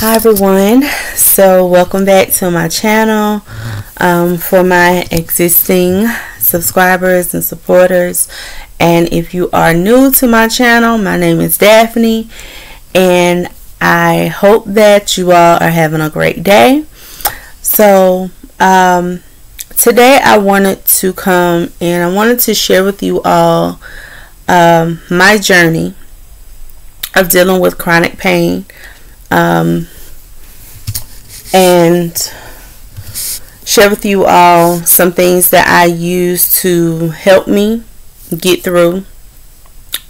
Hi everyone, so welcome back to my channel. Um, for my existing subscribers and supporters, and if you are new to my channel, my name is Daphne, and I hope that you all are having a great day. So, um, today I wanted to come and I wanted to share with you all um, my journey of dealing with chronic pain um, and share with you all some things that I use to help me get through.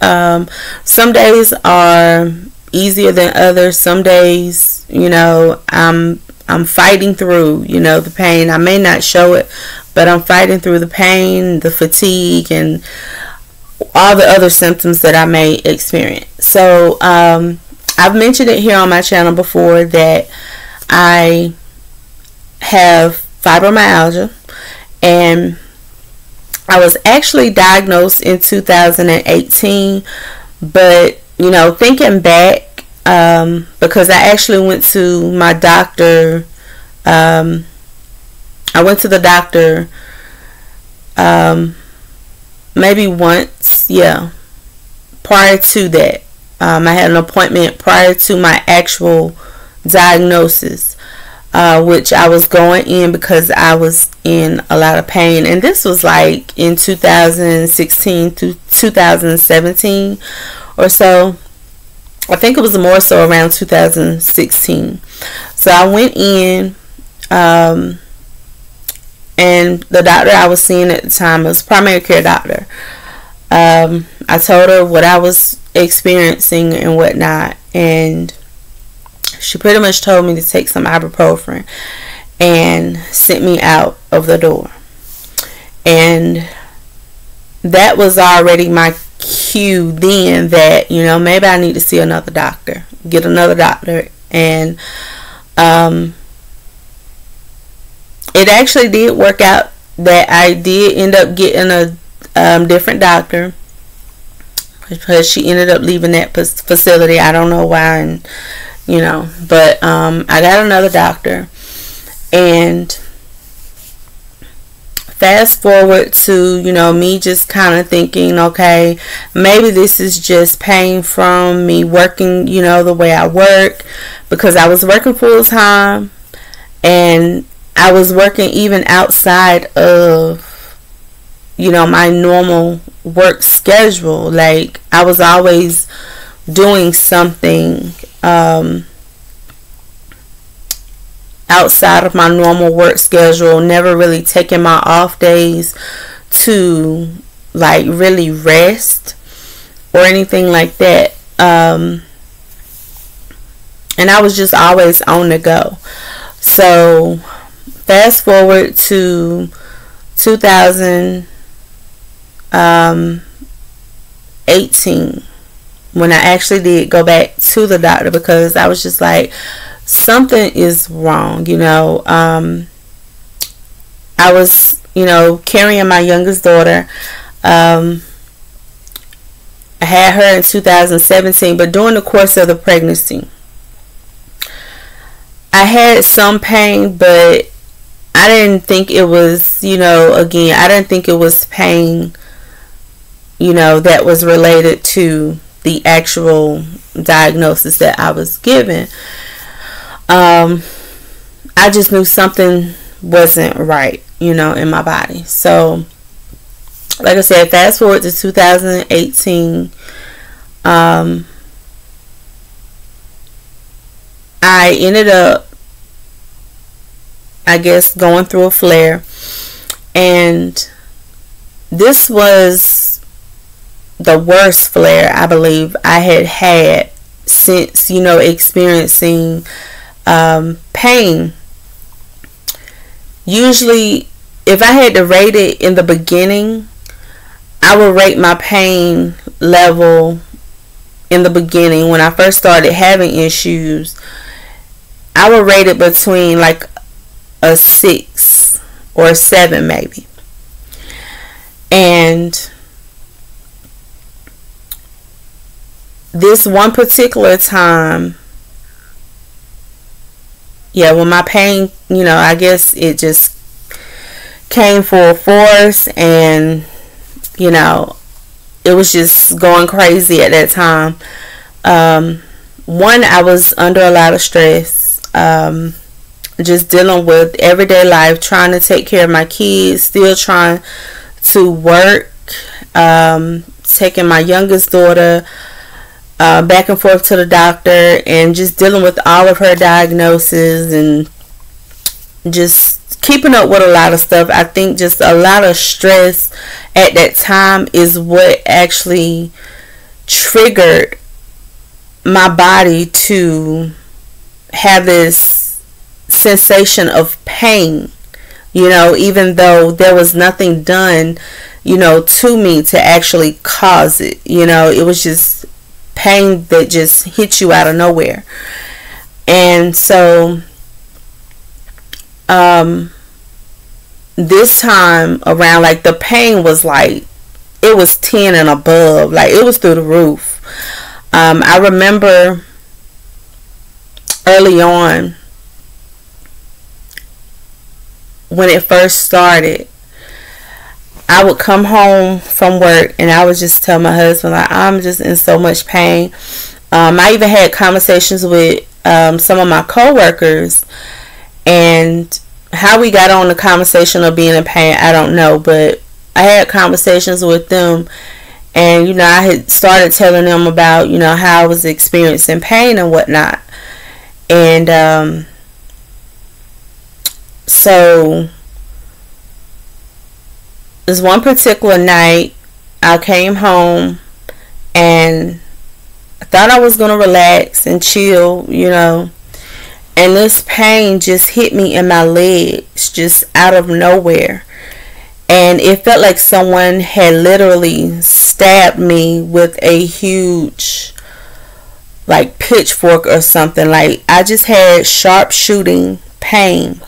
Um, some days are easier than others. Some days, you know, I'm I'm fighting through, you know, the pain. I may not show it, but I'm fighting through the pain, the fatigue, and all the other symptoms that I may experience. So, um, I've mentioned it here on my channel before that I have fibromyalgia and I was actually diagnosed in 2018 but you know thinking back um, because I actually went to my doctor um, I went to the doctor um, maybe once yeah prior to that um, I had an appointment prior to my actual diagnosis, uh, which I was going in because I was in a lot of pain. And this was like in 2016 to 2017 or so. I think it was more so around 2016. So I went in, um, and the doctor I was seeing at the time was primary care doctor. Um, I told her what I was experiencing and whatnot, and she pretty much told me to take some ibuprofen and sent me out of the door. And that was already my cue then that, you know, maybe I need to see another doctor, get another doctor. And um, it actually did work out that I did end up getting a um, different doctor because she ended up leaving that facility. I don't know why, and you know, but um, I got another doctor, and fast forward to you know me just kind of thinking okay maybe this is just pain from me working you know the way i work because i was working full time and i was working even outside of you know, my normal work schedule. Like I was always doing something um, outside of my normal work schedule, never really taking my off days to like really rest or anything like that. Um, and I was just always on the go. So, fast forward to 2000 um, 18 when I actually did go back to the doctor because I was just like, something is wrong, you know. Um, I was, you know, carrying my youngest daughter. Um, I had her in 2017, but during the course of the pregnancy, I had some pain, but I didn't think it was, you know, again, I didn't think it was pain you know, that was related to the actual diagnosis that I was given. Um, I just knew something wasn't right, you know, in my body. So, like I said, fast forward to 2018. Um, I ended up, I guess, going through a flare. And this was the worst flare I believe I had had since you know experiencing um, pain. Usually, if I had to rate it in the beginning, I would rate my pain level in the beginning when I first started having issues. I would rate it between like a six or a seven, maybe. And this one particular time yeah, when my pain, you know, I guess it just came full force and, you know, it was just going crazy at that time. Um, one, I was under a lot of stress. Um, just dealing with everyday life, trying to take care of my kids, still trying to work, um, taking my youngest daughter uh, back and forth to the doctor, and just dealing with all of her diagnoses and just keeping up with a lot of stuff. I think just a lot of stress at that time is what actually triggered my body to have this sensation of pain you know even though there was nothing done you know to me to actually cause it you know it was just pain that just hit you out of nowhere. And so um this time around like the pain was like it was 10 and above. Like it was through the roof. Um, I remember early on when it first started, I would come home from work and I would just tell my husband like I'm just in so much pain. Um, I even had conversations with um, some of my coworkers, and how we got on the conversation of being in pain, I don't know, but I had conversations with them and you know i had started telling them about you know how i was experiencing pain and whatnot and um, so this one particular night i came home and i thought i was going to relax and chill you know. And this pain just hit me in my legs just out of nowhere. And it felt like someone had literally stabbed me with a huge like pitchfork or something. Like I just had sharp shooting pain.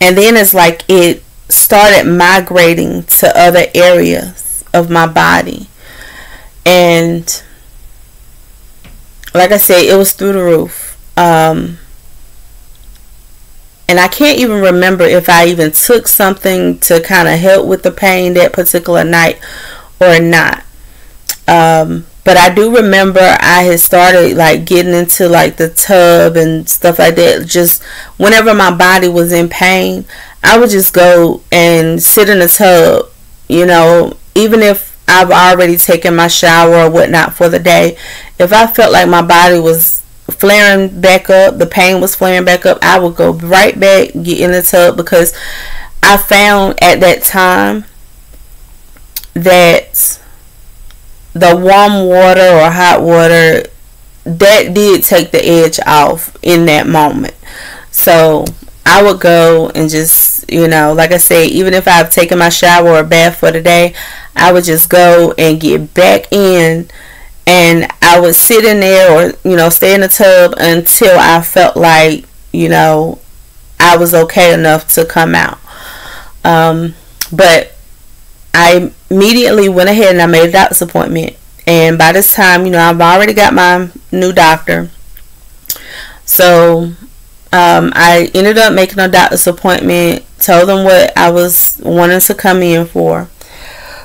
And then it's like it started migrating to other areas of my body and like I said it was through the roof um, and I can't even remember if I even took something to kind of help with the pain that particular night or not. Um, but I do remember I had started like getting into like the tub and stuff like that. Just whenever my body was in pain, I would just go and sit in the tub, you know, even if I've already taken my shower or whatnot for the day. If I felt like my body was flaring back up, the pain was flaring back up, I would go right back, get in the tub because I found at that time that the warm water or hot water that did take the edge off in that moment. So I would go and just, you know, like I said, even if I've taken my shower or bath for the day, I would just go and get back in and I would sit in there or you know stay in the tub until I felt like you know I was okay enough to come out. Um, but I immediately went ahead and I made a doctor's appointment. And by this time, you know, I've already got my new doctor. So um, I ended up making a doctor's appointment, told them what I was wanting to come in for.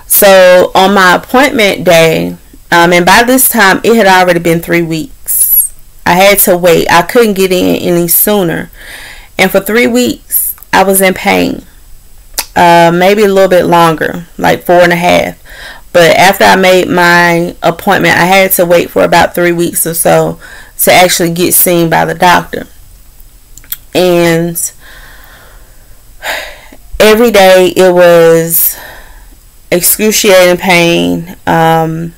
So on my appointment day, um, and by this time, it had already been three weeks. I had to wait. I couldn't get in any sooner. And for three weeks, I was in pain. Uh, maybe a little bit longer, like four and a half. But after I made my appointment, I had to wait for about three weeks or so to actually get seen by the doctor. And every day it was excruciating pain. Um,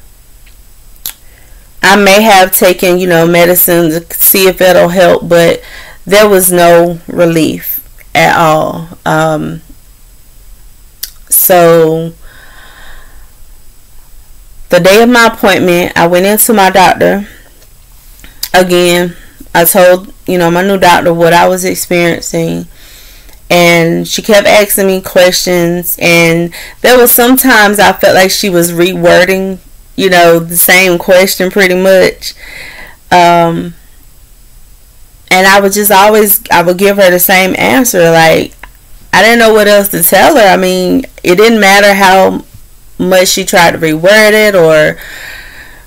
I may have taken, you know, medicine to see if it'll help, but there was no relief at all. Um, so the day of my appointment, I went into my doctor. Again, I told, you know, my new doctor what I was experiencing. And she kept asking me questions. And there was sometimes I felt like she was rewording you know, the same question pretty much. Um, and I would just always I would give her the same answer like I didn't know what else to tell her. I mean, it didn't matter how much she tried to reword it or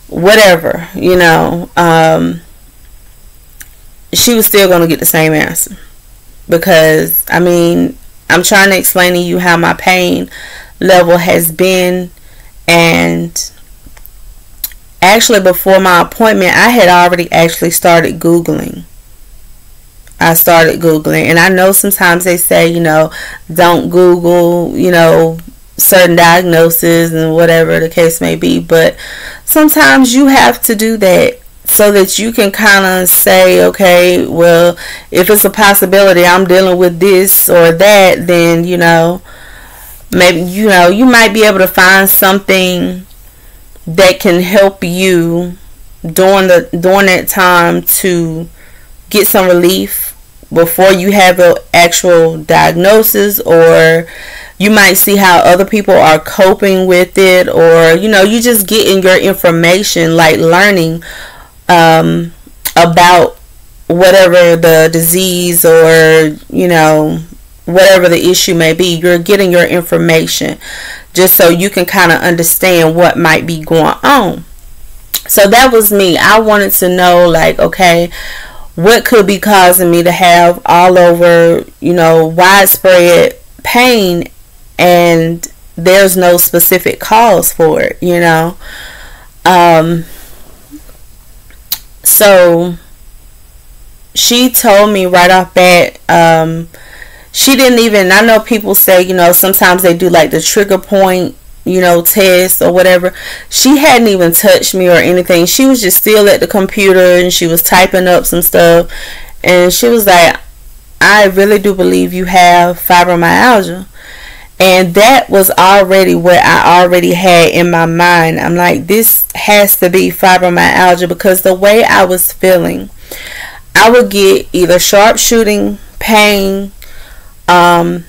whatever, you know. Um, she was still going to get the same answer because I mean, I'm trying to explain to you how my pain level has been and actually before my appointment I had already actually started googling I started Googling. And I know sometimes they say, you know, don't Google, you know, certain diagnoses and whatever the case may be. But sometimes you have to do that so that you can kind of say, okay, well, if it's a possibility I'm dealing with this or that, then, you know, maybe, you know, you might be able to find something that can help you during the during that time to get some relief before you have an actual diagnosis or you might see how other people are coping with it or you know you just getting your information like learning um, about whatever the disease or you know whatever the issue may be you're getting your information just so you can kind of understand what might be going on. So that was me. I wanted to know like okay what could be causing me to have all over, you know, widespread pain and there's no specific cause for it, you know. Um, so she told me right off bat, um, she didn't even, I know people say, you know, sometimes they do like the trigger point you know, tests or whatever. She hadn't even touched me or anything. She was just still at the computer and she was typing up some stuff. And she was like, I really do believe you have fibromyalgia. And that was already what I already had in my mind. I'm like, this has to be fibromyalgia because the way I was feeling, I would get either sharp shooting pain, um,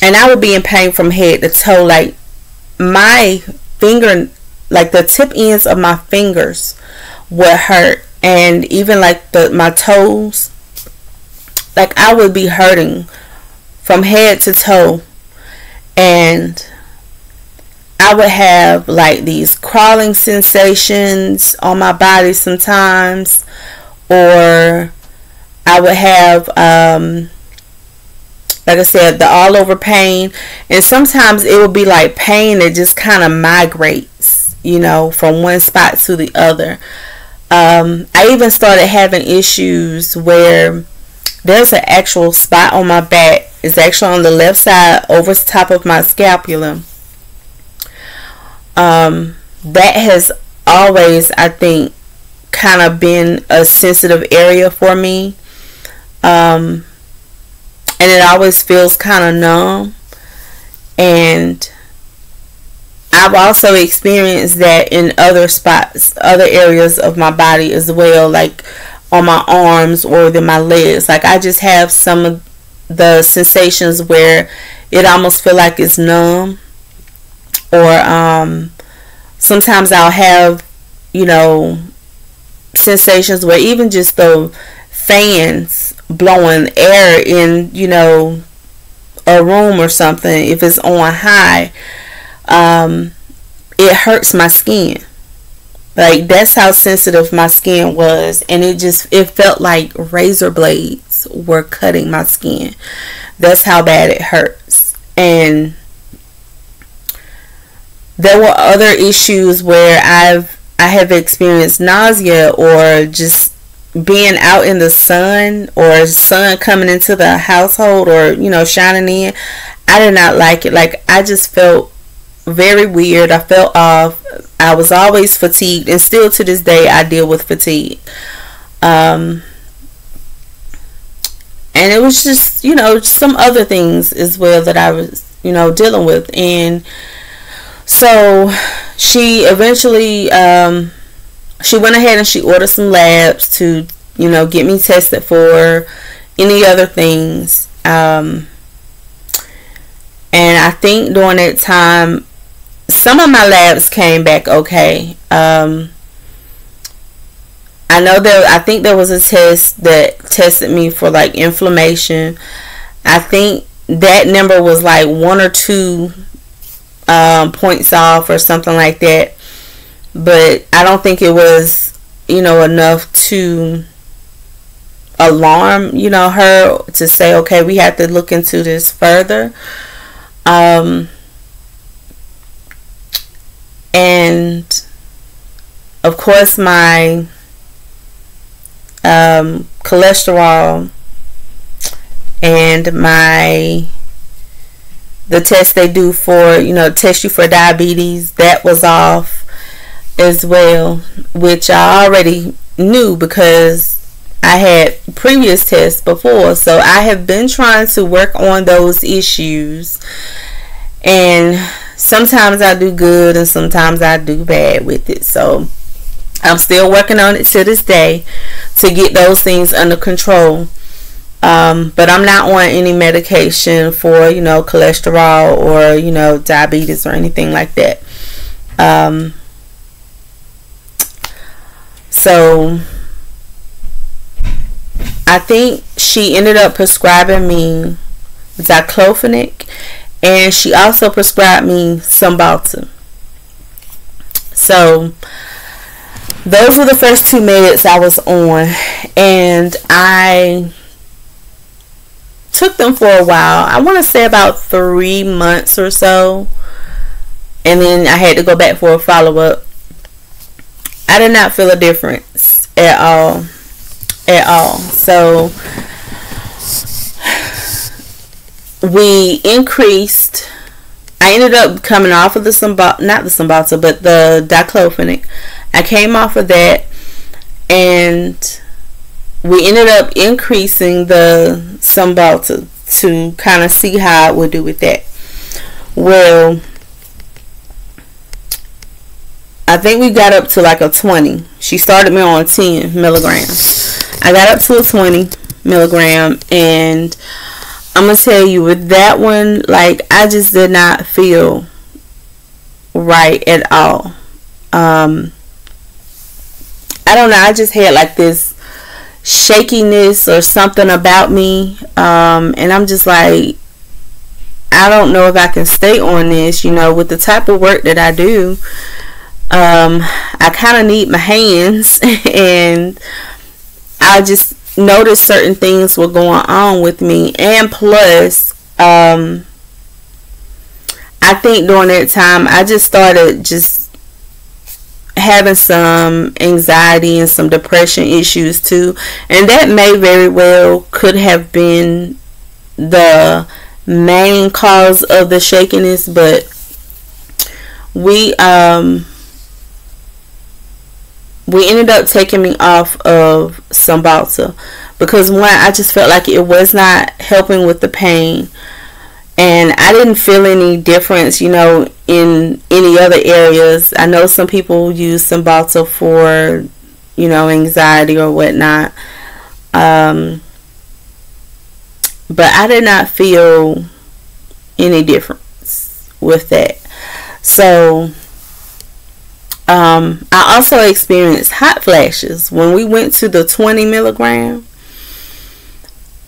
and I would be in pain from head to toe, like my finger, like the tip ends of my fingers, would hurt, and even like the my toes, like I would be hurting from head to toe, and I would have like these crawling sensations on my body sometimes, or I would have um, like I said, the all over pain. And sometimes it will be like pain that just kind of migrates, you know, from one spot to the other. Um, I even started having issues where there's an actual spot on my back. It's actually on the left side over the top of my scapula. Um, that has always, I think, kind of been a sensitive area for me. Um, and it always feels kind of numb. And I've also experienced that in other spots, other areas of my body as well, like on my arms or then my legs. Like I just have some of the sensations where it almost feel like it's numb. Or um, sometimes I'll have, you know, sensations where even just the fans blowing air in, you know, a room or something, if it's on high, um, it hurts my skin. Like that's how sensitive my skin was, and it just it felt like razor blades were cutting my skin. That's how bad it hurts. And there were other issues where I've I have experienced nausea or just being out in the sun or sun coming into the household or you know shining in i did not like it. Like i just felt very weird. I felt off. I was always fatigued and still to this day i deal with fatigue. Um and it was just you know some other things as well that i was you know dealing with. And so she eventually um she went ahead and she ordered some labs to, you know, get me tested for any other things. Um, and I think during that time, some of my labs came back okay. Um, I know that I think there was a test that tested me for like inflammation. I think that number was like one or two um, points off or something like that. But I don't think it was, you know, enough to alarm, you know, her to say, okay, we have to look into this further. Um, and of course, my um, cholesterol and my the test they do for you know test you for diabetes that was off as well which i already knew because i had previous tests before. So i have been trying to work on those issues. And sometimes i do good and sometimes i do bad with it. So i'm still working on it to this day to get those things under control. Um, but I'm not on any medication for, you know, cholesterol or, you know, diabetes or anything like that. Um, so I think she ended up prescribing me diclofenac and she also prescribed me Cymbalta. So those were the first two meds I was on and I took them for a while. I want to say about three months or so. And then I had to go back for a follow up. I did not feel a difference at all. At all. So we increased. I ended up coming off of the Cymbalta, not the Cymbalta, but the diclofenac. I came off of that and we ended up increasing the Cymbalta to kind of see how it would do with that. Well, I think we got up to like a 20. She started me on 10 milligrams. I got up to a 20 milligram and I'm gonna tell you with that one, like I just did not feel right at all. Um, I don't know. I just had like this shakiness or something about me um, and i'm just like i don't know if i can stay on this you know with the type of work that i do um, i kind of need my hands and i just noticed certain things were going on with me and plus um, i think during that time i just started just having some anxiety and some depression issues too. And that may very well could have been the main cause of the shakiness but we um we ended up taking me off of Cymbalta because one I just felt like it was not helping with the pain and I didn't feel any difference, you know, in any other areas. I know some people use Cymbalta for, you know, anxiety or whatnot. Um, but I did not feel any difference with that. So, um, I also experienced hot flashes when we went to the 20 milligram.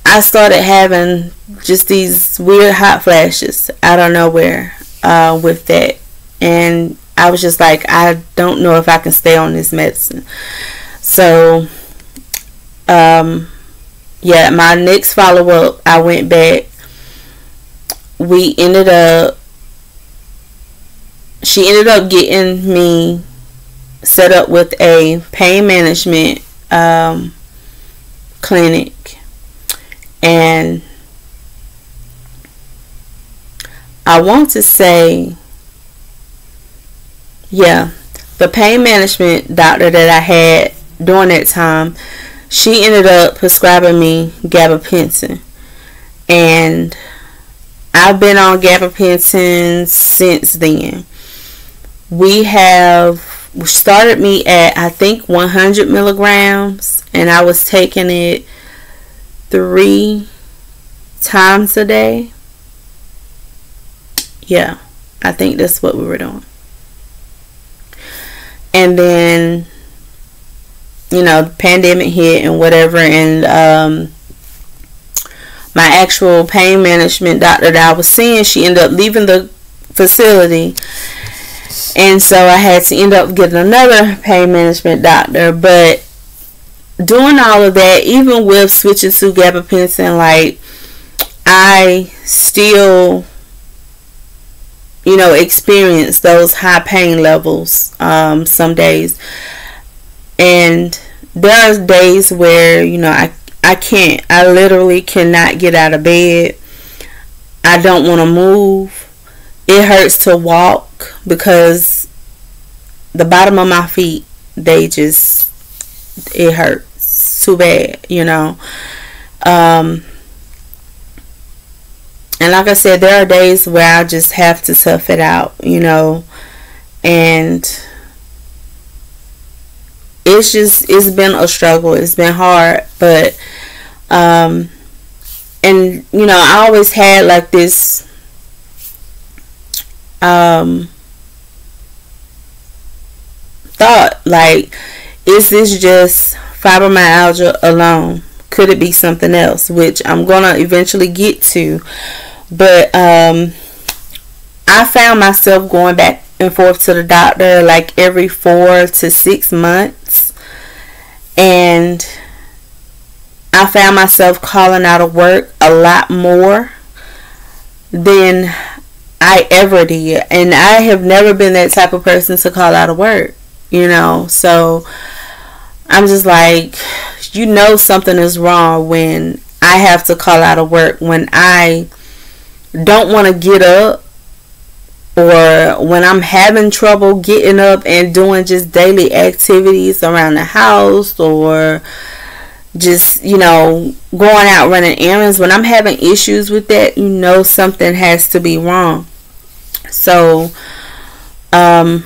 I started having just these weird hot flashes out of nowhere uh, with that. And I was just like, I don't know if I can stay on this medicine. So, um, yeah, my next follow up, I went back. We ended up, she ended up getting me set up with a pain management um, clinic and I want to say, yeah, the pain management doctor that I had during that time, she ended up prescribing me gabapentin. And I've been on gabapentin since then. We have started me at I think 100 milligrams, and I was taking it three times a day. Yeah, I think that's what we were doing. And then you know, the pandemic hit and whatever, and um, my actual pain management doctor that I was seeing, she ended up leaving the facility. And so I had to end up getting another pain management doctor. But doing all of that, even with switching to gabapentin, like I still, you know, experience those high pain levels um, some days. And there are days where, you know, I I can't. I literally cannot get out of bed. I don't want to move. It hurts to walk because the bottom of my feet, they just, it hurts too bad, you know. Um, and like I said, there are days where I just have to tough it out, you know. And it's just it's been a struggle. It's been hard, but um and you know, I always had like this um thought like is this just fibromyalgia alone? Could it be something else? Which I'm gonna eventually get to. But um I found myself going back and forth to the doctor like every four to six months. And I found myself calling out of work a lot more than I ever did. And I have never been that type of person to call out of work, you know. So I'm just like, you know, something is wrong when I have to call out of work when I don't want to get up or when I'm having trouble getting up and doing just daily activities around the house or just you know going out running errands when I'm having issues with that you know something has to be wrong so um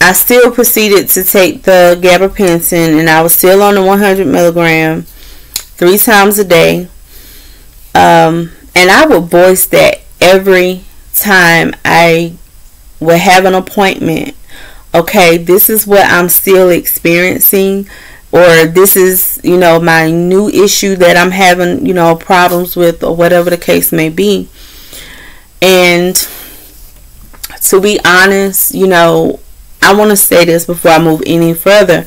I still proceeded to take the gabapentin and I was still on the 100 milligram three times a day um and I would voice that every time I would have an appointment, okay, this is what I'm still experiencing, or this is, you know, my new issue that I'm having, you know, problems with, or whatever the case may be. And to be honest, you know, I want to say this before I move any further.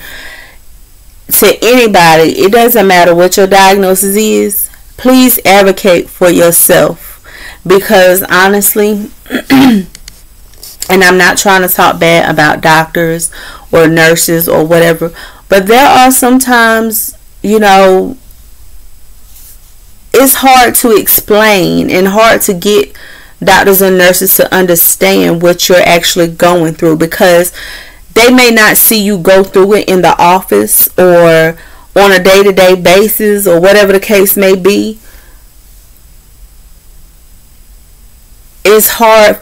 To anybody, it doesn't matter what your diagnosis is, please advocate for yourself because honestly, and I'm not trying to talk bad about doctors or nurses or whatever, but there are sometimes, you know, it's hard to explain and hard to get doctors and nurses to understand what you're actually going through because they may not see you go through it in the office or on a day to day basis or whatever the case may be. it's hard,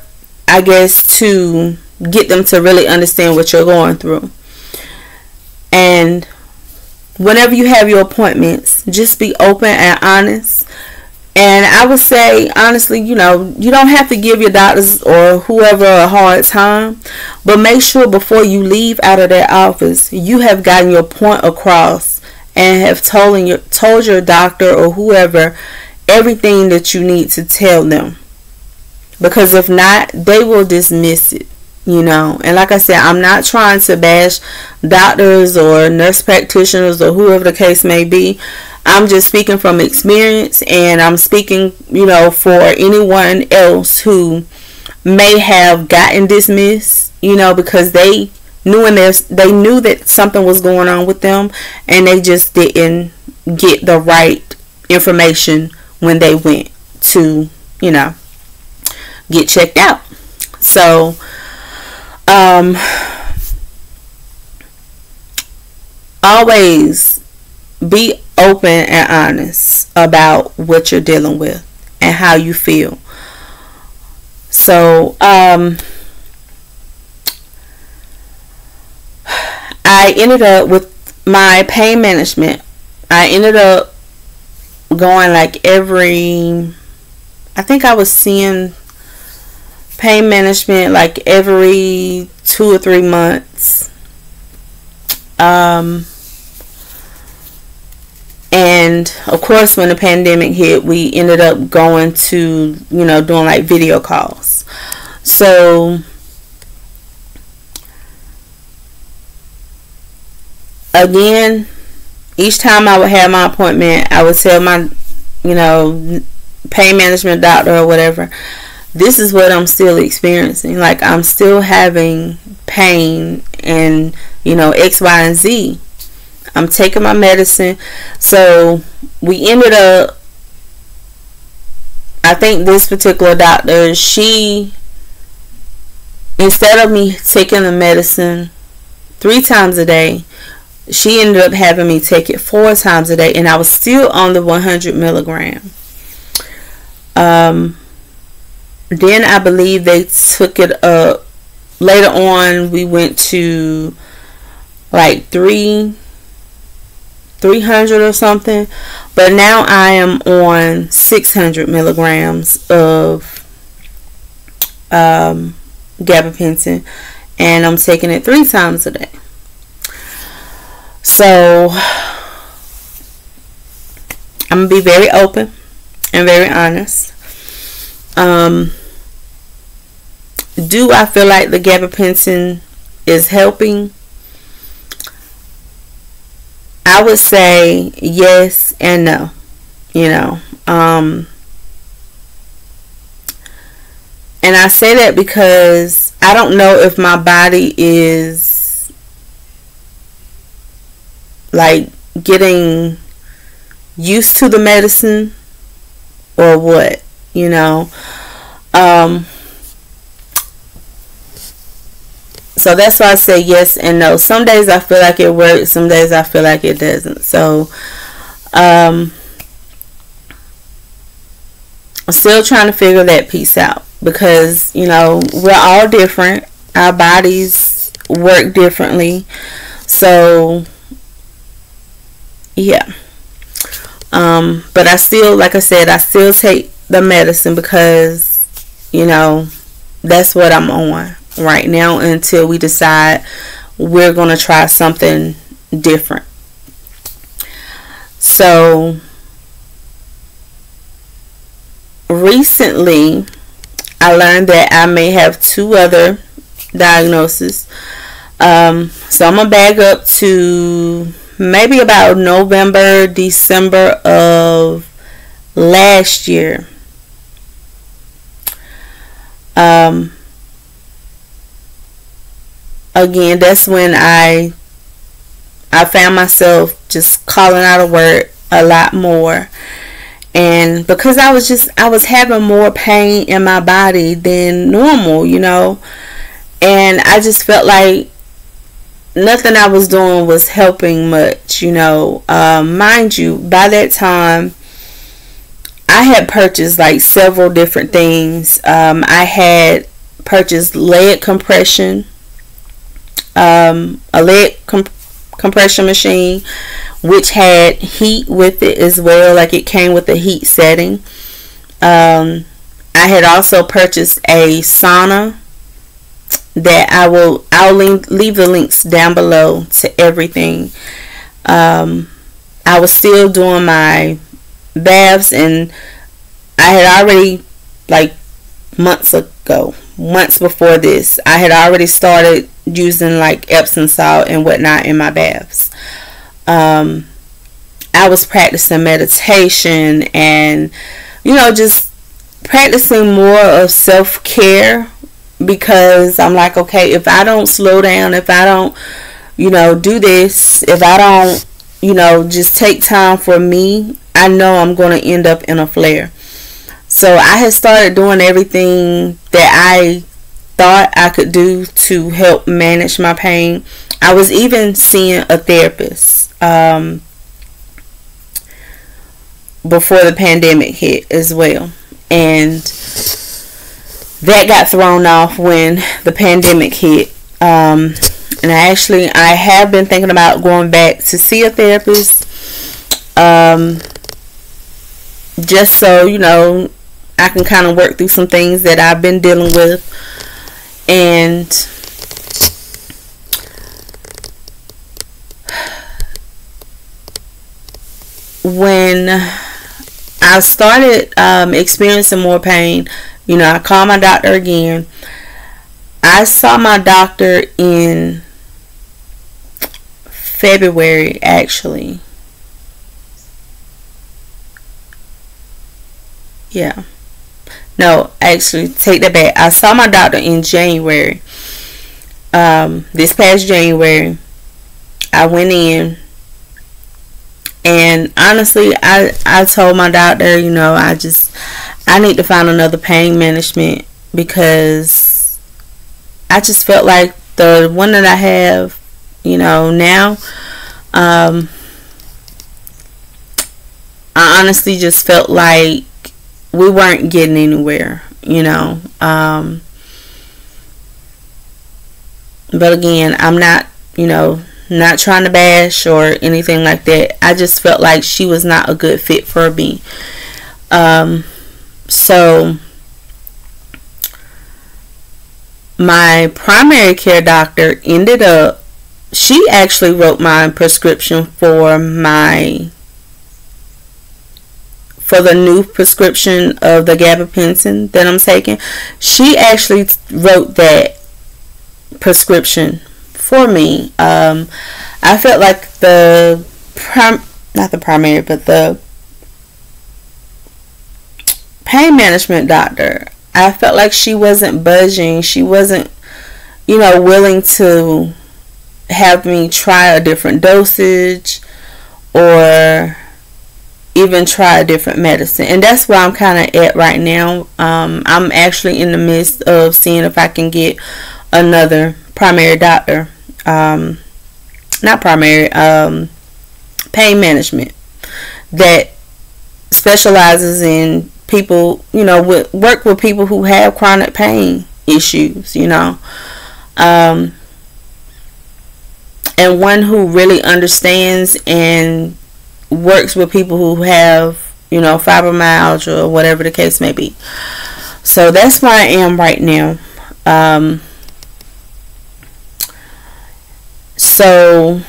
I guess, to get them to really understand what you're going through. And whenever you have your appointments, just be open and honest. And I would say, honestly, you know, you don't have to give your doctors or whoever a hard time, but make sure before you leave out of that office, you have gotten your point across and have told your told your doctor or whoever everything that you need to tell them. Because if not they will dismiss it you know. And like i said i'm not trying to bash doctors or nurse practitioners or whoever the case may be i'm just speaking from experience and i'm speaking you know for anyone else who may have gotten dismissed you know because they knew in their they knew that something was going on with them and they just didn't get the right information when they went to you know get checked out. So, um, always be open and honest about what you're dealing with and how you feel. So, um, I ended up with my pain management. I ended up going like every, I think I was seeing pain management like every two or three months. Um, and of course, when the pandemic hit, we ended up going to, you know, doing like video calls. So, again, each time I would have my appointment, I would tell my, you know, pain management doctor or whatever, this is what I'm still experiencing. Like I'm still having pain and, you know, X, Y, and Z. I'm taking my medicine. So we ended up I think this particular doctor, she instead of me taking the medicine three times a day, she ended up having me take it four times a day, and I was still on the 100 milligram. Um, then I believe they took it up. Later on, we went to like three, 300 or something. But now I am on 600 milligrams of um, gabapentin, and I'm taking it three times a day. So I'm gonna be very open and very honest. Um, do I feel like the gabapentin is helping? I would say yes and no. You know, um, and I say that because I don't know if my body is like getting used to the medicine or what, you know. Um, so that's why I say yes and no. Some days I feel like it works, some days I feel like it doesn't. So, um, I'm still trying to figure that piece out because, you know, we're all different. Our bodies work differently. So, yeah. Um, but I still, like I said, I still take the medicine because, you know, that's what I'm on right now until we decide we're going to try something different. So, recently, I learned that I may have two other diagnoses. Um, so, I'm going to back up to maybe about November, December of last year. Um, again, that's when I I found myself just calling out of work a lot more. And because I was just I was having more pain in my body than normal, you know. And I just felt like nothing I was doing was helping much, you know. Um, mind you, by that time, I had purchased like several different things. Um, I had purchased leg compression, um, a leg comp- compression machine, which had heat with it as well, like it came with a heat setting. Um, I had also purchased a sauna that I will I'll link, leave the links down below to everything. Um, I was still doing my baths and I had already like months ago, months before this, I had already started using like Epsom salt and whatnot in my baths. Um, I was practicing meditation and you know just practicing more of self care because I'm like, okay, if I don't slow down, if I don't, you know, do this, if I don't, you know, just take time for me, I know I'm going to end up in a flare. So I had started doing everything that I thought I could do to help manage my pain. I was even seeing a therapist um, before the pandemic hit as well. And that got thrown off when the pandemic hit. Um, and I actually I have been thinking about going back to see a therapist. Um, just so you know, I can kind of work through some things that I've been dealing with, and when I started um, experiencing more pain, you know, I called my doctor again. I saw my doctor in February, actually. Yeah. No, actually, take that back. I saw my doctor in January. Um, this past January, I went in, and honestly, I I told my doctor, you know, I just I need to find another pain management because I just felt like the one that I have, you know, now, um, I honestly just felt like we weren't getting anywhere, you know. Um, but again, I'm not, you know, not trying to bash or anything like that. I just felt like she was not a good fit for me. Um, so my primary care doctor ended up she actually wrote my prescription for my for the new prescription of the gabapentin that I'm taking, she actually wrote that prescription for me. Um, I felt like the prim- not the primary, but the pain management doctor. I felt like she wasn't budging. She wasn't, you know, willing to have me try a different dosage or even try a different medicine. And that's where I'm kind of at right now. Um, I'm actually in the midst of seeing if I can get another primary doctor. Um, not primary, um, pain management that specializes in people, you know, with, work with people who have chronic pain issues, you know. Um, and one who really understands and works with people who have, you know, fibromyalgia or whatever the case may be. So that's where I am right now. Um, so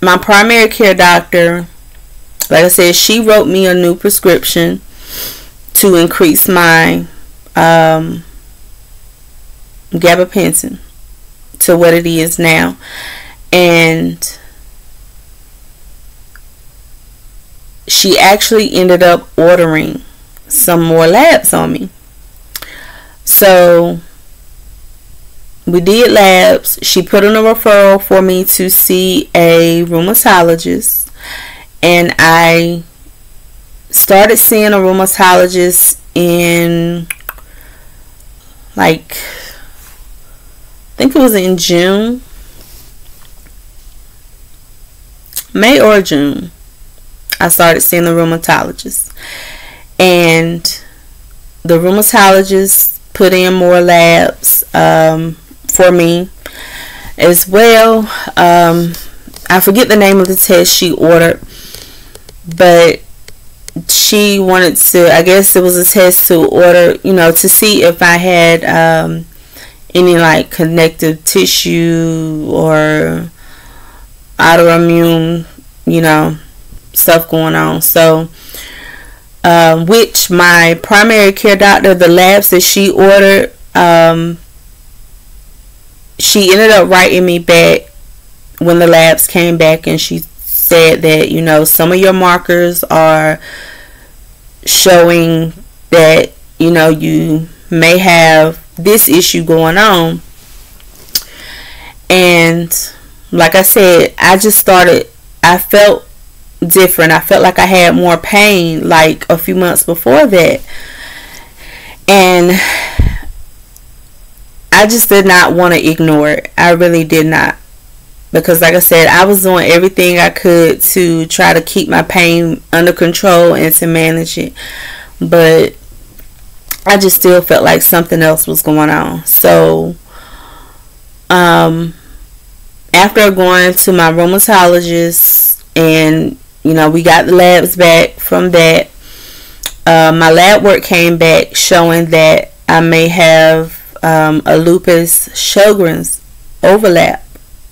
my primary care doctor, like I said, she wrote me a new prescription to increase my um, gabapentin to what it is now. And she actually ended up ordering some more labs on me. So we did labs. She put in a referral for me to see a rheumatologist, and I started seeing a rheumatologist in like I think it was in June, May or June. I started seeing the rheumatologist. And the rheumatologist put in more labs um, for me as well. Um, I forget the name of the test she ordered, but she wanted to, I guess it was a test to order, you know, to see if I had um, any like connective tissue or autoimmune, you know, stuff going on. So, um, which my primary care doctor, the labs that she ordered, um, she ended up writing me back when the labs came back and she said that, you know, some of your markers are showing that, you know, you may have this issue going on. And like I said, I just started, I felt different. I felt like I had more pain like a few months before that. And I just did not want to ignore it. I really did not. Because, like I said, I was doing everything I could to try to keep my pain under control and to manage it. But I just still felt like something else was going on. So, um, after going to my rheumatologist and you know, we got the labs back from that. Uh, my lab work came back showing that I may have um, a lupus Sjogren's overlap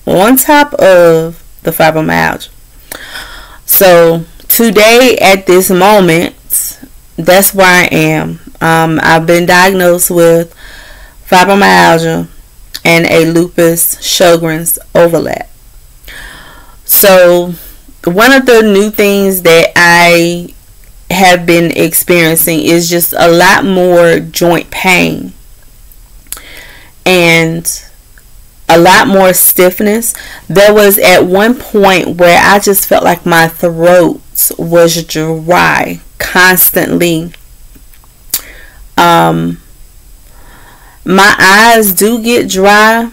on top of the fibromyalgia. So today at this moment, that's where I am. Um, I've been diagnosed with fibromyalgia and a lupus Sjogren's overlap. So, one of the new things that I have been experiencing is just a lot more joint pain and a lot more stiffness. There was at one point where I just felt like my throat was dry constantly. Um, my eyes do get dry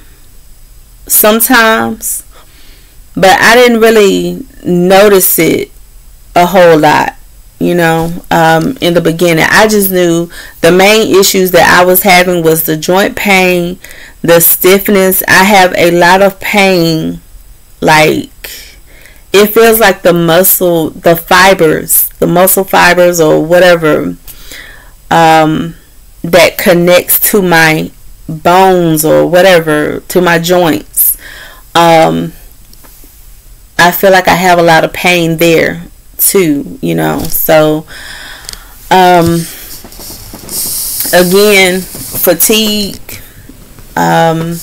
sometimes, but I didn't really notice it a whole lot you know, um, in the beginning. I just knew the main issues that I was having was the joint pain, the stiffness. I have a lot of pain, like it feels like the muscle, the fibers, the muscle fibers or whatever um, that connects to my bones or whatever to my joints. Um, I feel like I have a lot of pain there too, you know. So, um, again, fatigue. Um,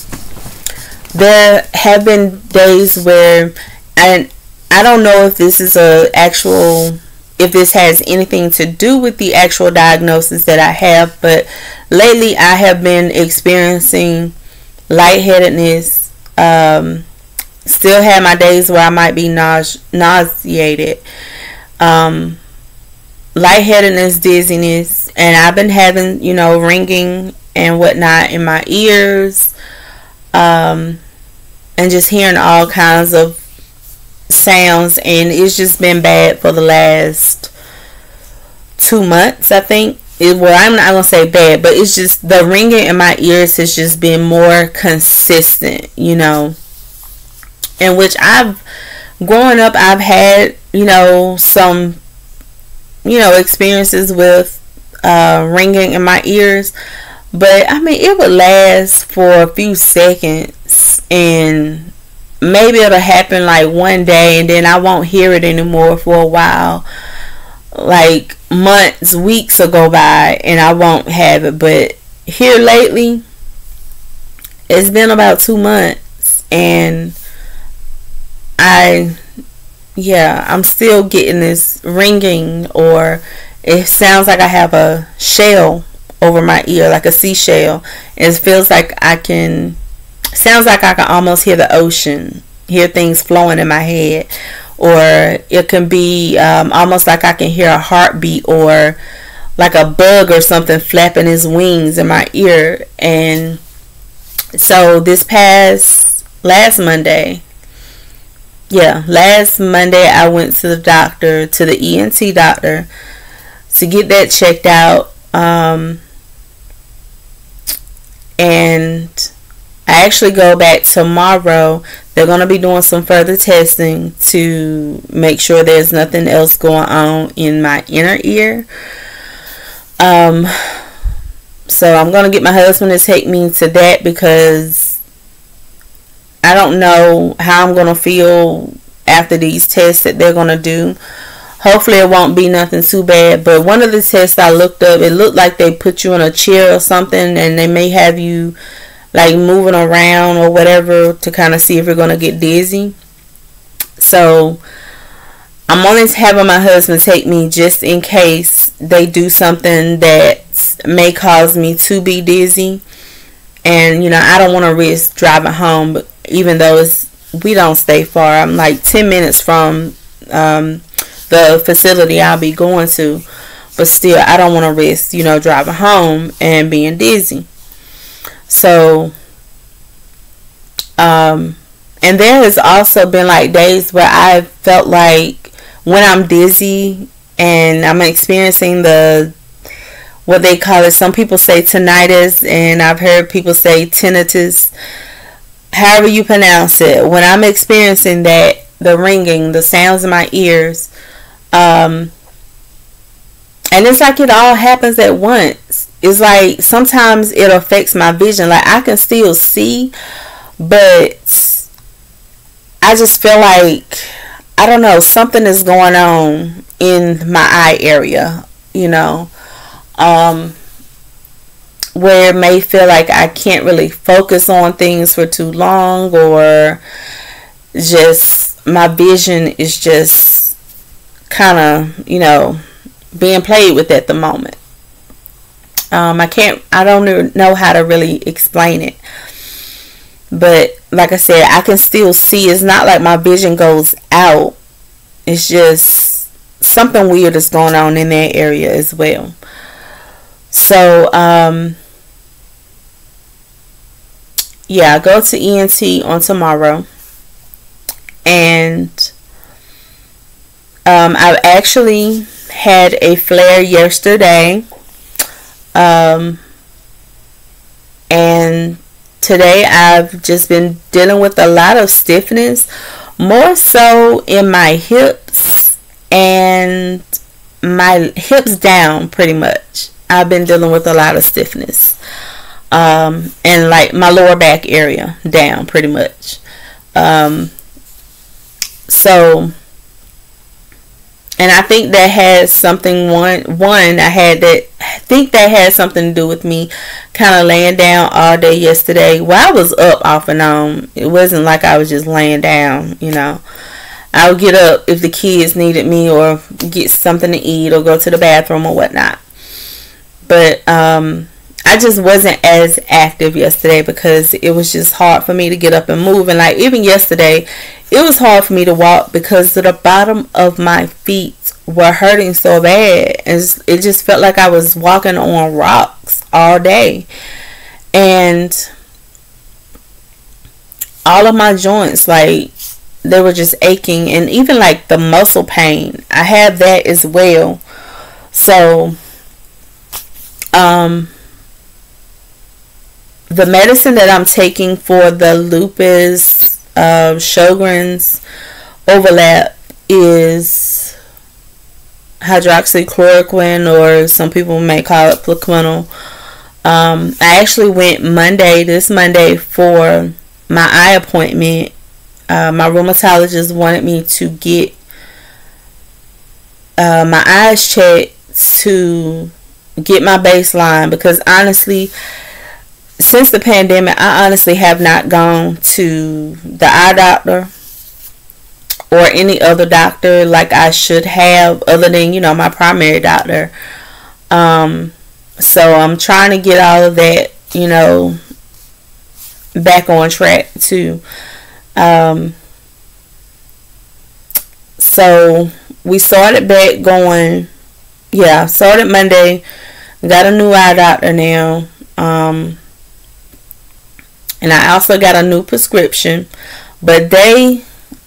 there have been days where, and I don't know if this is a actual, if this has anything to do with the actual diagnosis that I have, but lately I have been experiencing lightheadedness. Um, still have my days where I might be nause- nauseated um, lightheadedness, dizziness, and I've been having, you know, ringing and whatnot in my ears, um, and just hearing all kinds of sounds, and it's just been bad for the last two months, I think. It, well, I'm not gonna say bad, but it's just the ringing in my ears has just been more consistent, you know, in which I've growing up, I've had, you know, some, you know, experiences with uh, ringing in my ears. But I mean, it would last for a few seconds and maybe it'll happen like one day and then I won't hear it anymore for a while. Like months, weeks will go by and I won't have it. But here lately, it's been about two months and I, yeah, I'm still getting this ringing, or it sounds like I have a shell over my ear, like a seashell. It feels like I can, sounds like I can almost hear the ocean, hear things flowing in my head. Or it can be um, almost like I can hear a heartbeat or like a bug or something flapping his wings in my ear. And so this past last Monday, yeah, last Monday I went to the doctor, to the ENT doctor, to get that checked out. Um, and I actually go back tomorrow. They're going to be doing some further testing to make sure there's nothing else going on in my inner ear. Um, so I'm going to get my husband to take me to that because I don't know how I'm going to feel after these tests that they're going to do. Hopefully it won't be nothing too bad. But one of the tests I looked up, it looked like they put you in a chair or something and they may have you like moving around or whatever to kind of see if you're going to get dizzy. So I'm only having my husband take me just in case they do something that may cause me to be dizzy. And you know, I don't want to risk driving home, even though it's we don't stay far. I'm like 10 minutes from um, the facility I'll be going to, but still, I don't want to risk, you know, driving home and being dizzy. So, um, and there has also been like days where I felt like when I'm dizzy and I'm experiencing the what they call it. Some people say tinnitus, and I've heard people say tinnitus however you pronounce it, when I'm experiencing that, the ringing, the sounds in my ears, um, and it's like it all happens at once. It's like sometimes it affects my vision. Like I can still see, but I just feel like I don't know, something is going on in my eye area, you know, um, where it may feel like I can't really focus on things for too long or just my vision is just kind of, you know, being played with at the moment. Um, I can't, I don't know how to really explain it. But like I said, I can still see. It's not like my vision goes out. It's just something weird is going on in that area as well. So, um, yeah, I go to ENT on tomorrow. And um, I've actually had a flare yesterday. Um, and today I've just been dealing with a lot of stiffness, more so in my hips and my hips down pretty much. I've been dealing with a lot of stiffness. Um, and like my lower back area down pretty much. Um, so and I think that has something one one I had that I think that had something to do with me kind of laying down all day yesterday. Well, I was up off and on. It wasn't like I was just laying down, you know. I would get up if the kids needed me or get something to eat or go to the bathroom or whatnot. But um I just wasn't as active yesterday because it was just hard for me to get up and move. And like even yesterday, it was hard for me to walk because the bottom of my feet were hurting so bad. And it just felt like I was walking on rocks all day. And all of my joints, like, they were just aching. And even like the muscle pain, I have that as well. So, um, the medicine that I'm taking for the lupus uh, Sjogren's overlap is hydroxychloroquine, or some people may call it Plaquenil. Um, I actually went Monday, this Monday, for my eye appointment. Uh, my rheumatologist wanted me to get uh, my eyes checked to get my baseline because honestly, since the pandemic, I honestly have not gone to the eye doctor or any other doctor like I should have, other than you know my primary doctor. Um, so I'm trying to get all of that, you know, back on track too. Um, so we started back going. Yeah, started Monday. Got a new eye doctor now. Um, and I also got a new prescription, but they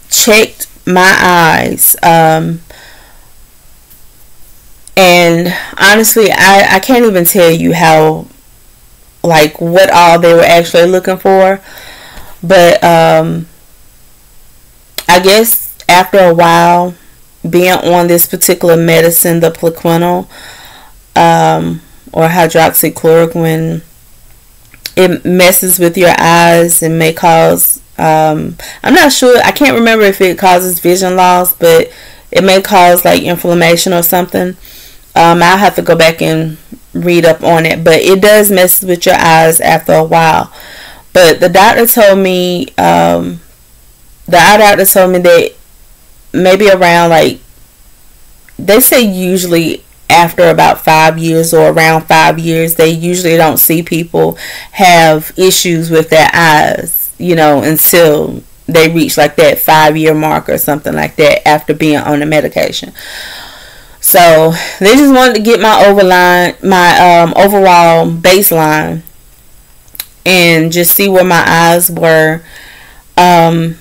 checked my eyes. Um, and honestly, I, I can't even tell you how, like, what all they were actually looking for. But um, I guess after a while being on this particular medicine, the Plaquenil um, or hydroxychloroquine, it messes with your eyes and may cause um, I'm not sure I can't remember if it causes vision loss but it may cause like inflammation or something. Um, I'll have to go back and read up on it but it does mess with your eyes after a while. But the doctor told me um, the eye doctor told me that maybe around like they say usually after about five years or around five years, they usually don't see people have issues with their eyes, you know, until they reach like that five year mark or something like that after being on the medication. So they just wanted to get my overline, my um, overall baseline, and just see where my eyes were. Um,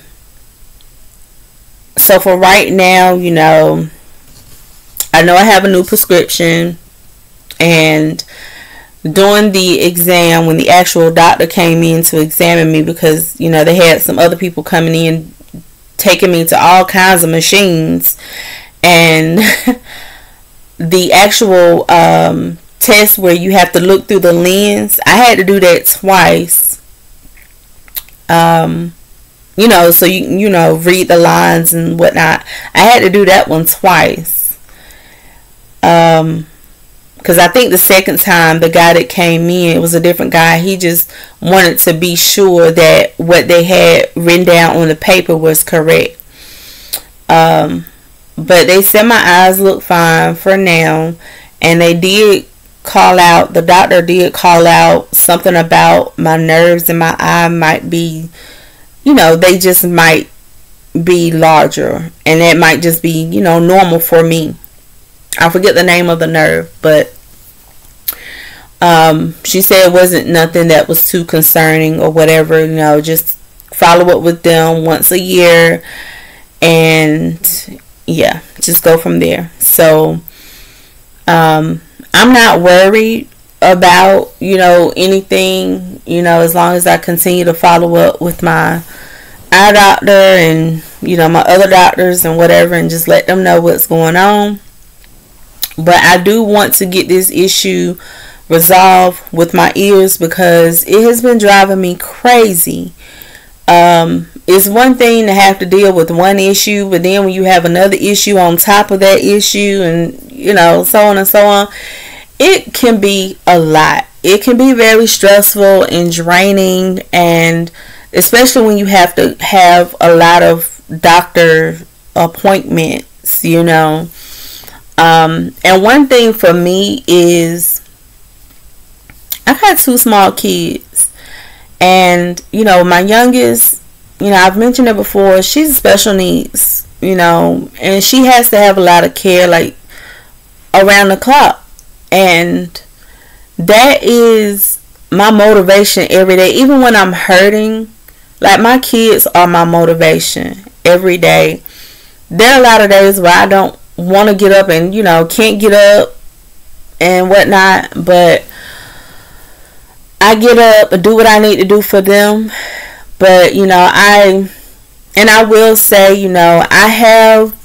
so for right now, you know, I know I have a new prescription and during the exam when the actual doctor came in to examine me because you know they had some other people coming in taking me to all kinds of machines and the actual um, test where you have to look through the lens I had to do that twice um, you know, so you you know read the lines and whatnot. I had to do that one twice. Um, because I think the second time the guy that came in it was a different guy. He just wanted to be sure that what they had written down on the paper was correct. Um, but they said my eyes look fine for now, and they did call out. The doctor did call out something about my nerves and my eye might be, you know, they just might be larger, and that might just be, you know, normal for me. I forget the name of the nerve, but um, she said it wasn't nothing that was too concerning or whatever. You know, just follow up with them once a year, and yeah, just go from there. So, um, I'm not worried about you know anything. You know, as long as I continue to follow up with my eye doctor and you know my other doctors and whatever, and just let them know what's going on but I do want to get this issue resolved with my ears because it has been driving me crazy. Um, it's one thing to have to deal with one issue, but then when you have another issue on top of that issue, and you know, so on and so on, it can be a lot. It can be very stressful and draining, and especially when you have to have a lot of doctor appointments, you know. Um, and one thing for me is I got two small kids, and you know, my youngest, you know, I've mentioned it before, she's special needs, you know, and she has to have a lot of care, like around the clock, and that is my motivation every day, even when I'm hurting. Like my kids are my motivation every day. There are a lot of days where I don't want to get up and you know can't get up and whatnot but i get up and do what i need to do for them. But you know i and i will say you know i have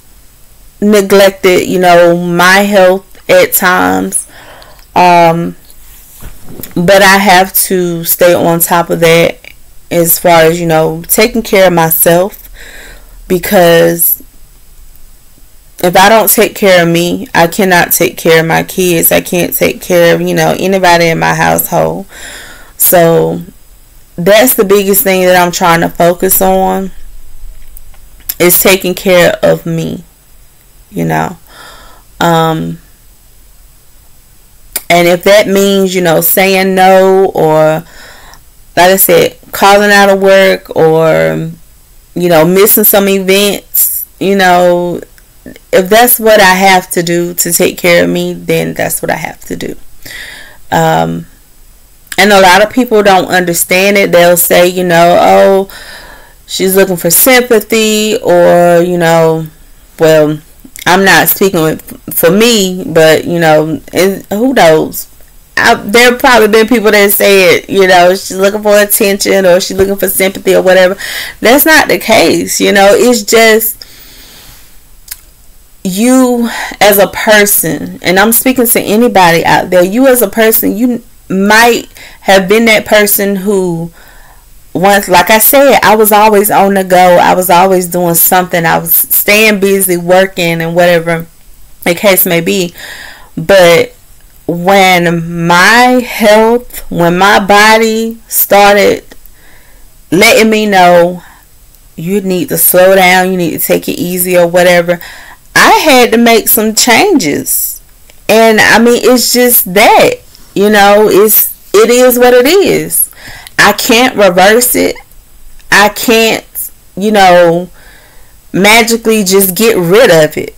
neglected you know my health at times um but i have to stay on top of that as far as you know taking care of myself because if I don't take care of me, I cannot take care of my kids. I can't take care of, you know, anybody in my household. So that's the biggest thing that I'm trying to focus on is taking care of me, you know. Um and if that means, you know, saying no or like I said, calling out of work or you know, missing some events, you know, if that's what I have to do to take care of me, then that's what I have to do. Um, and a lot of people don't understand it. They'll say, you know, oh, she's looking for sympathy, or, you know, well, I'm not speaking for me, but, you know, who knows? There have probably been people that say it, you know, she's looking for attention or she's looking for sympathy or whatever. That's not the case, you know, it's just you as a person, and I'm speaking to anybody out there, you as a person, you might have been that person who once like I said, I was always on the go. I was always doing something. I was staying busy working and whatever the case may be. But when my health, when my body started letting me know you need to slow down, you need to take it easy or whatever, I had to make some changes. And I mean, it's just that, you know, it's it is what it is. I can't reverse it. I can't, you know, magically just get rid of it.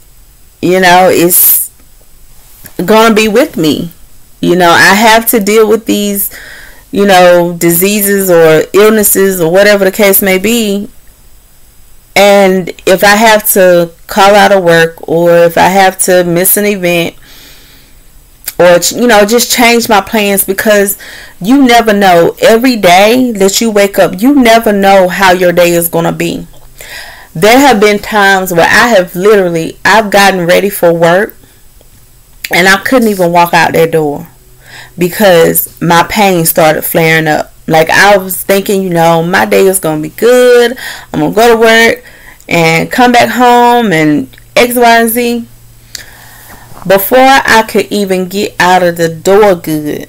You know, it's going to be with me. You know, I have to deal with these, you know, diseases or illnesses or whatever the case may be and if I have to call out of work or if I have to miss an event or you know just change my plans because you never know. Every day that you wake up you never know how your day is going to be. There have been times where I have literally I've gotten ready for work and I couldn't even walk out that door because my pain started flaring up Like I was thinking, you know, my day is gonna be good. I'm gonna go to work and come back home and X, Y, and Z. Before I could even get out of the door good,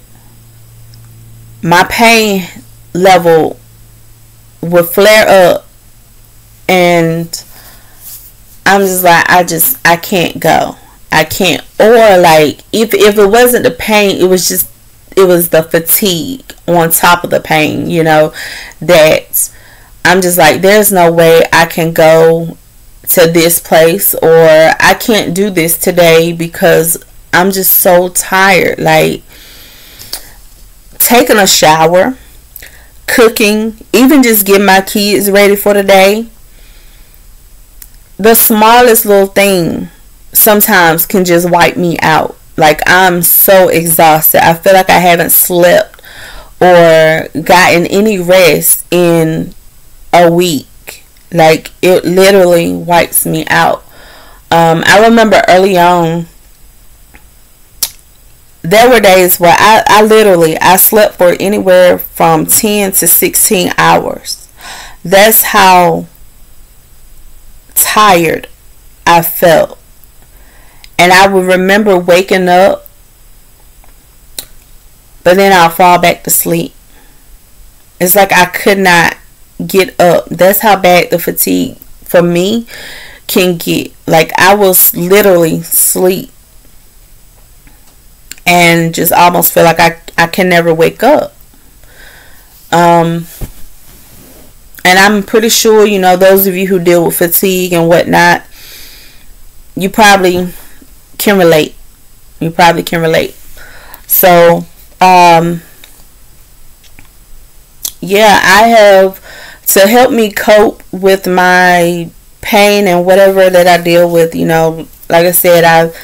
my pain level would flare up and I'm just like I just I can't go. I can't or like if if it wasn't the pain, it was just it was the fatigue on top of the pain, you know, that I'm just like there's no way I can go to this place or I can't do this today because I'm just so tired. Like taking a shower, cooking, even just getting my kids ready for the day. The smallest little thing sometimes can just wipe me out. Like I'm so exhausted. I feel like I haven't slept or gotten any rest in a week. Like it literally wipes me out. Um, I remember early on there were days where I, I literally I slept for anywhere from 10 to 16 hours. That's how tired I felt. And I would remember waking up, but then I'll fall back to sleep. It's like I could not get up. That's how bad the fatigue for me can get. Like I was literally sleep and just almost feel like I, I can never wake up. Um, and I'm pretty sure, you know, those of you who deal with fatigue and whatnot, you probably can relate. You probably can relate. So, um, yeah, I have to help me cope with my pain and whatever that I deal with. You know, like I said, I've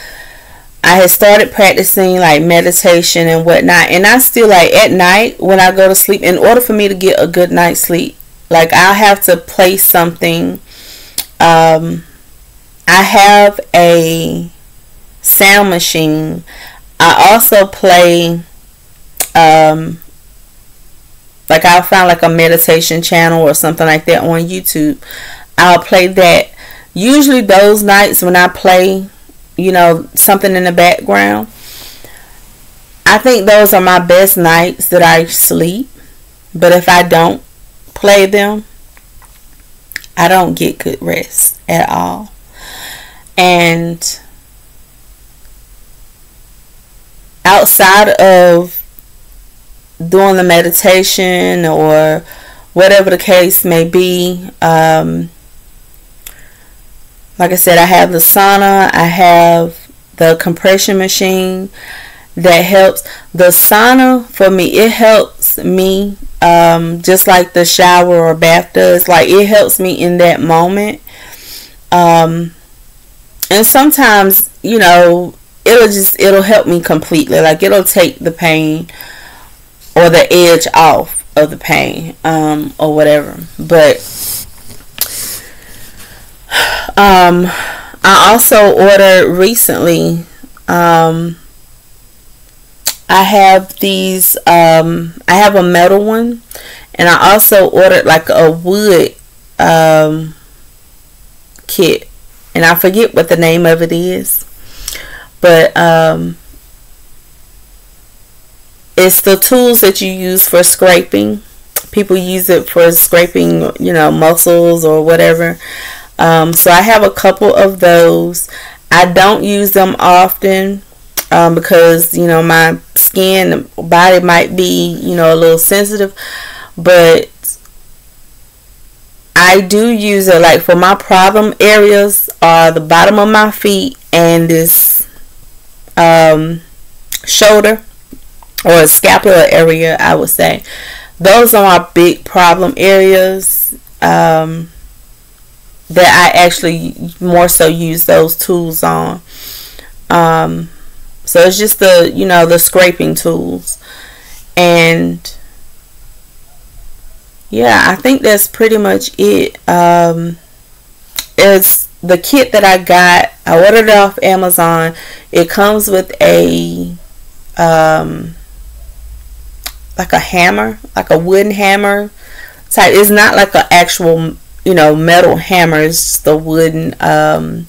I had started practicing like meditation and whatnot, and I still like at night when I go to sleep. In order for me to get a good night's sleep, like I have to play something. Um, I have a sound machine. I also play, um, like I'll find like a meditation channel or something like that on YouTube. I'll play that. Usually those nights when I play you know, something in the background. I think those are my best nights that I sleep. But if I don't play them, I don't get good rest at all. And outside of doing the meditation or whatever the case may be, um, like I said, I have the sauna, I have the compression machine that helps. The sauna for me, it helps me um, just like the shower or bath does. Like it helps me in that moment. Um, and sometimes, you know, it'll just it'll help me completely. Like it'll take the pain or the edge off of the pain um, or whatever. But um, I also ordered recently. Um, I have these. Um, I have a metal one, and I also ordered like a wood um, kit, and I forget what the name of it is, but um, it's the tools that you use for scraping. People use it for scraping, you know, muscles or whatever. Um, so I have a couple of those. I don't use them often um, because you know my skin body might be you know a little sensitive, but I do use it like for my problem areas are the bottom of my feet and this um, shoulder or scapular area I would say those are my big problem areas um, that I actually more so use those tools on. Um, so it's just the, you know, the scraping tools. And yeah, I think that's pretty much it. Um, it's the kit that I got. I ordered it off Amazon. It comes with a um, like a hammer, like a wooden hammer type. It's not like an actual, you know, metal hammer. It's the wooden um,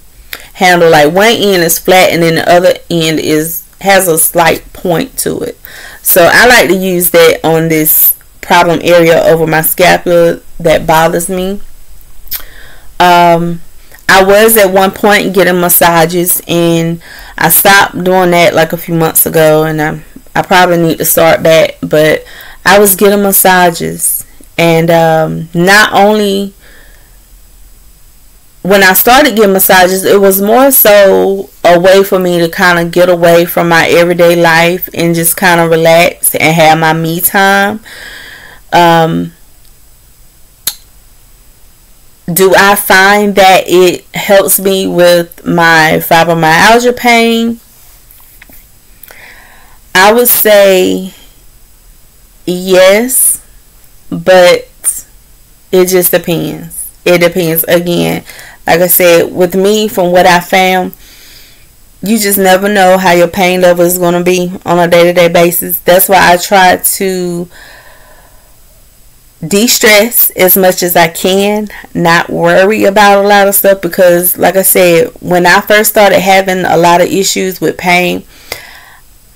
handle. Like one end is flat, and then the other end is has a slight point to it. So I like to use that on this problem area over my scapula that bothers me. Um, I was at one point getting massages, and I stopped doing that like a few months ago, and I I probably need to start back. But I was getting massages, and um, not only when I started getting massages, it was more so a way for me to kind of get away from my everyday life and just kind of relax and have my me time. Um, do I find that it helps me with my fibromyalgia pain? I would say yes, but it just depends. It depends. Again, like I said, with me, from what I found, you just never know how your pain level is going to be on a day to day basis. That's why I try to de stress as much as I can, not worry about a lot of stuff because, like I said, when I first started having a lot of issues with pain,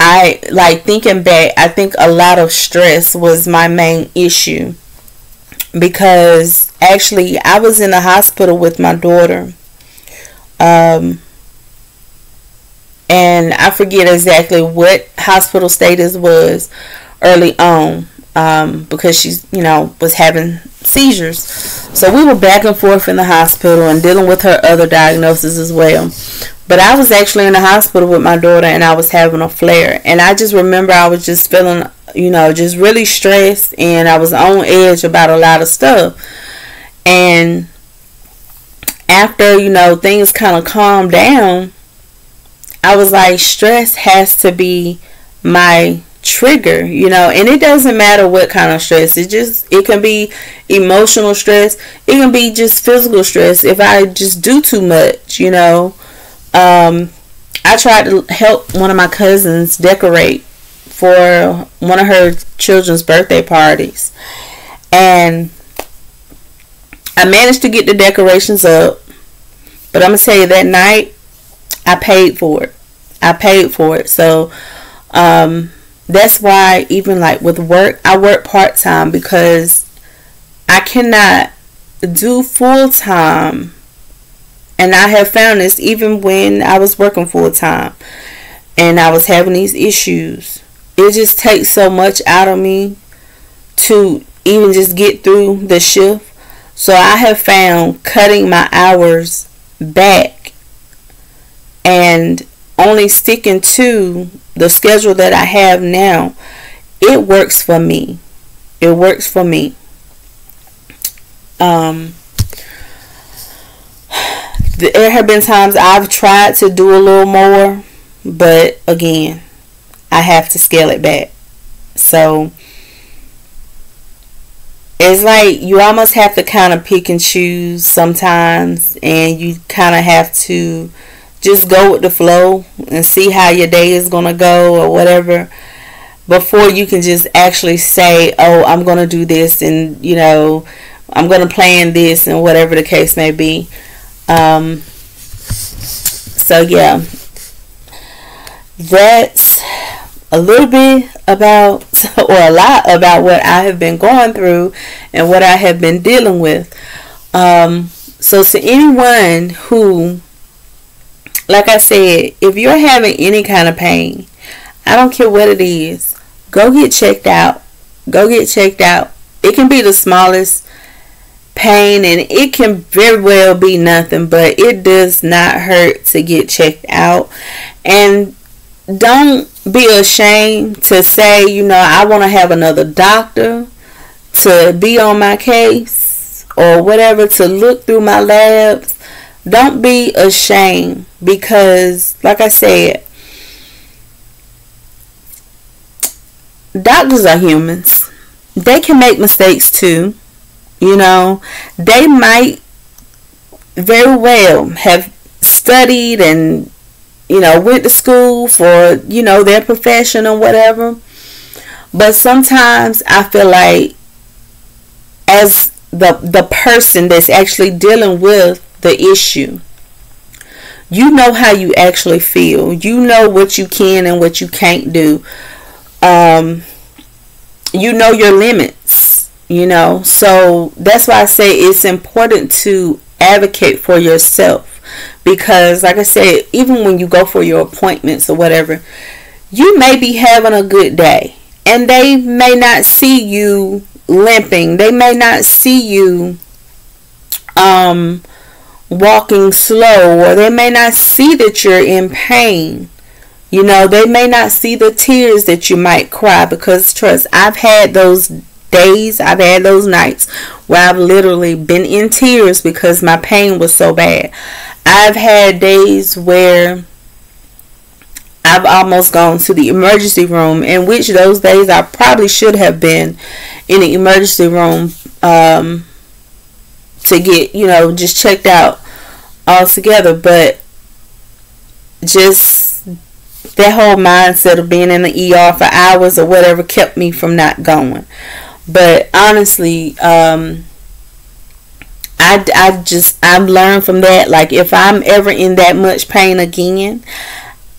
I like thinking back, I think a lot of stress was my main issue because actually I was in the hospital with my daughter. Um, and I forget exactly what hospital status was early on um, because she's you know was having seizures. So we were back and forth in the hospital and dealing with her other diagnoses as well. But I was actually in the hospital with my daughter and I was having a flare. And I just remember I was just feeling you know, just really stressed and I was on edge about a lot of stuff. And after, you know, things kind of calmed down, I was like, stress has to be my trigger, you know, and it doesn't matter what kind of stress. It just it can be emotional stress. It can be just physical stress if I just do too much, you know. Um I tried to help one of my cousins decorate for one of her children's birthday parties. And I managed to get the decorations up. But I'm to tell you that night, I paid for it. I paid for it. So, um, that's why even like with work, I work part time because I cannot do full time. And I have found this even when I was working full time and I was having these issues it just takes so much out of me to even just get through the shift. So I have found cutting my hours back and only sticking to the schedule that I have now, it works for me. It works for me. Um, there have been times I've tried to do a little more, but again, I have to scale it back. So it's like you almost have to kind of pick and choose sometimes, and you kind of have to just go with the flow and see how your day is going to go or whatever before you can just actually say, Oh, I'm going to do this, and you know, I'm going to plan this, and whatever the case may be. Um, so, yeah, that's a little bit about or a lot about what I have been going through and what I have been dealing with. Um, so to anyone who like I said, if you're having any kind of pain, I don't care what it is, go get checked out. Go get checked out. It can be the smallest pain and it can very well be nothing, but it does not hurt to get checked out. And don't be ashamed to say, you know, I want to have another doctor to be on my case or whatever to look through my labs. Don't be ashamed because, like I said, doctors are humans. They can make mistakes too. You know, they might very well have studied and you know, went to school for, you know, their profession or whatever. But sometimes I feel like as the the person that's actually dealing with the issue, you know how you actually feel. You know what you can and what you can't do. Um, you know your limits, you know. So that's why I say it's important to advocate for yourself because like I said, even when you go for your appointments or whatever, you may be having a good day and they may not see you limping. They may not see you um walking slow or they may not see that you're in pain. You know, they may not see the tears that you might cry because trust, I've had those days, I've had those nights where I've literally been in tears because my pain was so bad. I've had days where I've almost gone to the emergency room, in which those days I probably should have been in the emergency room um, to get, you know, just checked out altogether. But just that whole mindset of being in the ER for hours or whatever kept me from not going. But honestly, um, I, I just I've learned from that. Like if I'm ever in that much pain again,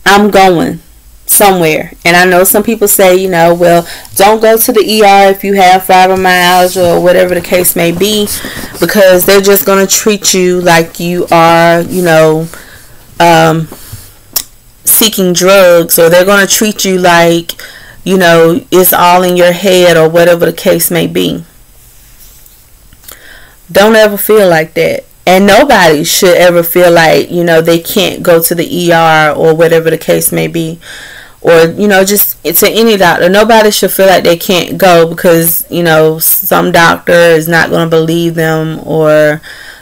I'm going somewhere. And I know some people say, you know, well, don't go to the ER if you have fibromyalgia or whatever the case may be, because they're just going to treat you like you are, you know, um, seeking drugs, or they're going to treat you like, you know, it's all in your head or whatever the case may be. Don't ever feel like that and nobody should ever feel like you know they can't go to the ER or whatever the case may be or you know just to any doctor. Nobody should feel like they can't go because you know some doctor is not going to believe them or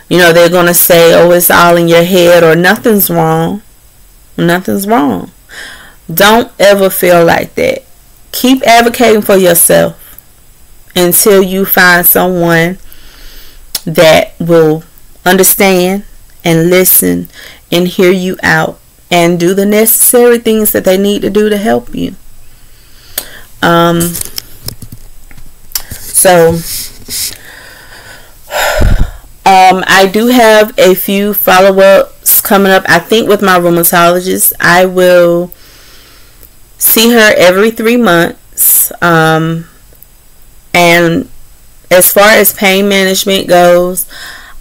you know they're going to say oh it's all in your head or nothing's wrong. Nothing's wrong. Don't ever feel like that. Keep advocating for yourself until you find someone that will understand and listen and hear you out and do the necessary things that they need to do to help you. Um, so, um, I do have a few follow ups coming up. I think with my rheumatologist, I will see her every three months. Um, and as far as pain management goes,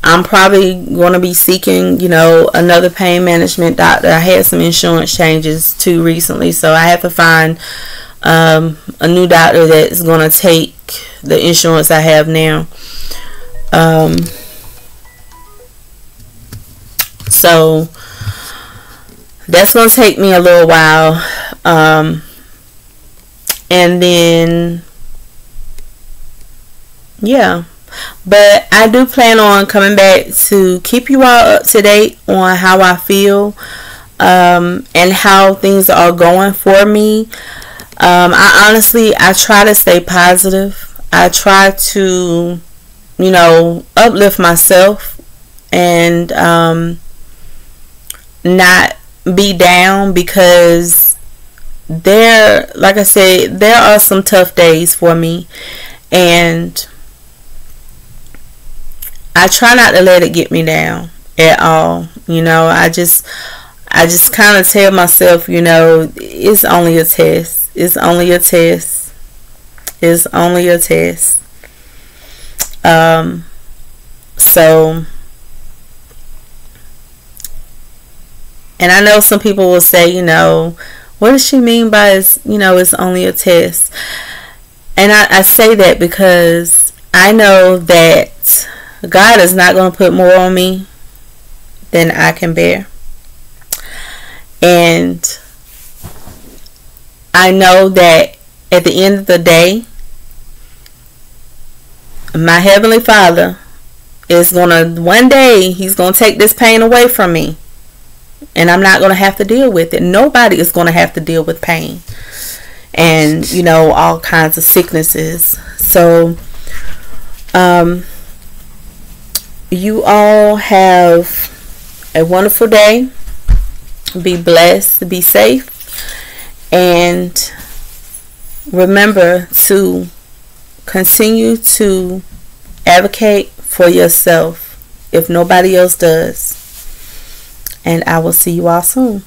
I'm probably going to be seeking, you know, another pain management doctor. I had some insurance changes too recently, so I have to find um, a new doctor that's going to take the insurance I have now. Um, so that's going to take me a little while. Um, and then, yeah. But I do plan on coming back to keep you all up to date on how I feel um, and how things are going for me. Um, I honestly, I try to stay positive. I try to, you know, uplift myself and um, not be down because there, like I said, there are some tough days for me. And I try not to let it get me down at all. You know, I just I just kind of tell myself, you know, it's only a test. It's only a test. It's only a test. Um so and I know some people will say, you know, what does she mean by it's, you know, it's only a test? And I, I say that because I know that God is not going to put more on me than I can bear. And I know that at the end of the day, my Heavenly Father is going to, one day, He's going to take this pain away from me. And I'm not going to have to deal with it. Nobody is going to have to deal with pain and, you know, all kinds of sicknesses. So, um, you all have a wonderful day. Be blessed, be safe, and remember to continue to advocate for yourself if nobody else does. And I will see you all soon.